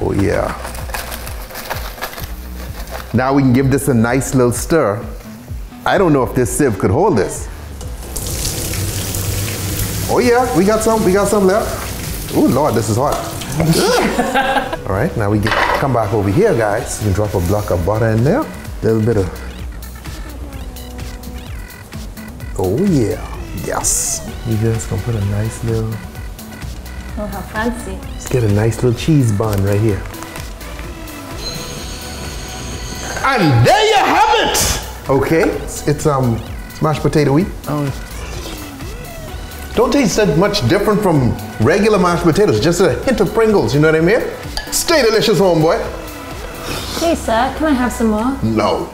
Oh yeah. Now we can give this a nice little stir. I don't know if this sieve could hold this. Oh yeah, we got some, we got some left. Oh Lord, this is hot. All right, now we get, come back over here, guys. You can drop a block of butter in there. A little bit of, oh yeah, yes. You just gonna put a nice little, Oh, how fancy. let's get a nice little cheese bun right here. And there you have it. Okay, it's, it's um mashed potato wheat. Oh, Don't taste that much different from regular mashed potatoes, just a hint of Pringles, you know what I mean? Stay delicious, homeboy. Please, sir, can I have some more? No.